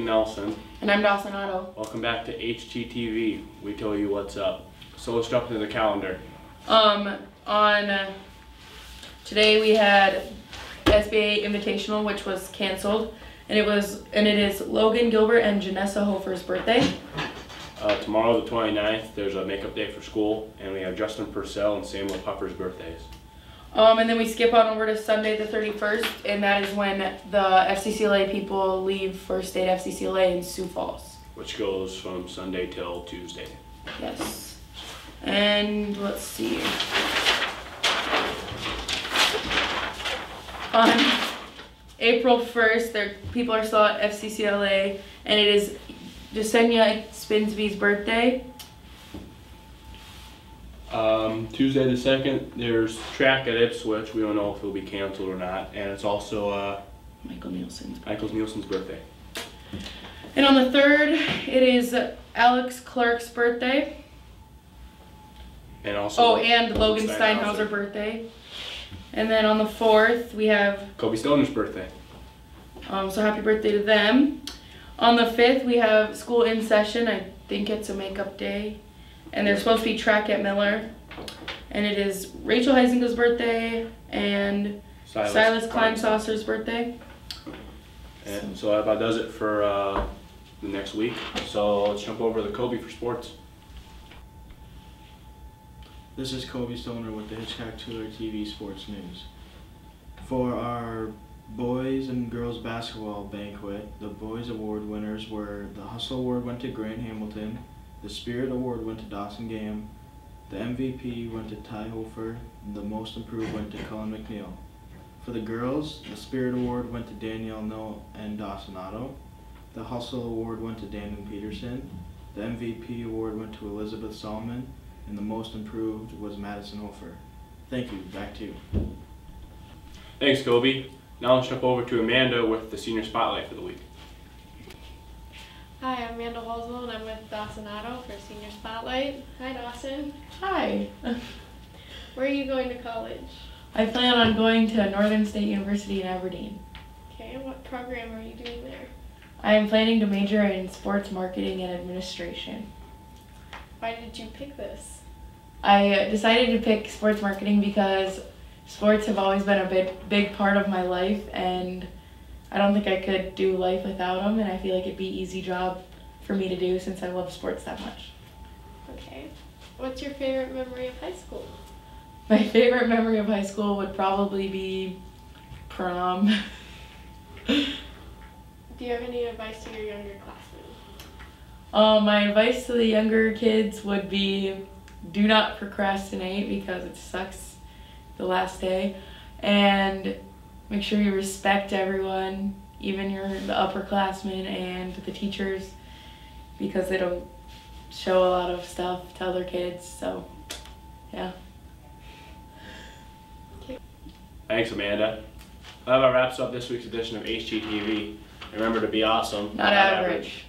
Nelson. And I'm Dawson Otto. Welcome back to HTTV. We tell you what's up. So let's jump into the calendar. Um, on uh, today we had SBA Invitational, which was canceled, and it was and it is Logan Gilbert and Janessa Hofer's birthday. Uh, tomorrow, the 29th, there's a makeup day for school, and we have Justin Purcell and Samuel Puffer's birthdays. Um, and then we skip on over to Sunday the 31st, and that is when the FCCLA people leave for state FCCLA in Sioux Falls. which goes from Sunday till Tuesday. Yes. And let's see. On April 1st, there people are still at FCCLA, and it is Jasenia Spinsby's birthday. Um, Tuesday the second, there's track at Ipswich. We don't know if it'll be canceled or not, and it's also uh, Michael Nielsen's. Michael Nielsen's birthday. And on the 3rd, it is Alex Clark's birthday. And also Oh, and Logan Steinhauser birthday. And then on the 4th, we have Kobe Stoner's birthday. Um, so happy birthday to them. On the 5th, we have school in session. I think it's a makeup day. And there's supposed to be track at Miller. And it is Rachel Heisinger's birthday and Silas, Kleinsasser's birthday. And so that about does it for uh, the next week. So let's jump over to Kobe for sports. This is Kobe Stoner with the Hitchcock Tulare TV Sports News. For our boys and girls basketball banquet, the boys award winners were the Hustle Award went to Grant Hamilton, the Spirit Award went to Dawson Gam, the MVP went to Ty Hofer, the Most Improved went to Cullen McNeil. For the girls, the Spirit Award went to Danielle No and Dawson Otto. The Hustle Award went to Damon Peterson. The MVP award went to Elizabeth Solomon and the most improved was Madison Hofer. Thank you. Back to you. Thanks, Kobe. Now let's jump over to Amanda with the senior spotlight for the week. Hi, I'm Amanda Halswell and I'm with Dawson Otto for Senior Spotlight. Hi, Dawson. Hi. Where are you going to college? I plan on going to Northern State University in Aberdeen. Okay, what program are you doing there? I am planning to major in sports marketing and administration. Why did you pick this? I decided to pick sports marketing because sports have always been a big, big part of my life, and I don't think I could do life without them. And I feel like it'd be easy job for me to do since I love sports that much. Okay. What's your favorite memory of high school? My favorite memory of high school would probably be prom. Do you have any advice to your younger classmates? Um, my advice to the younger kids would be do not procrastinate because it sucks the last day and make sure you respect everyone, even your the upperclassmen and the teachers because they don't show a lot of stuff to other kids. So, yeah. Thanks, Amanda. That about wraps up this week's edition of HTTV. Remember to be awesome, Not average.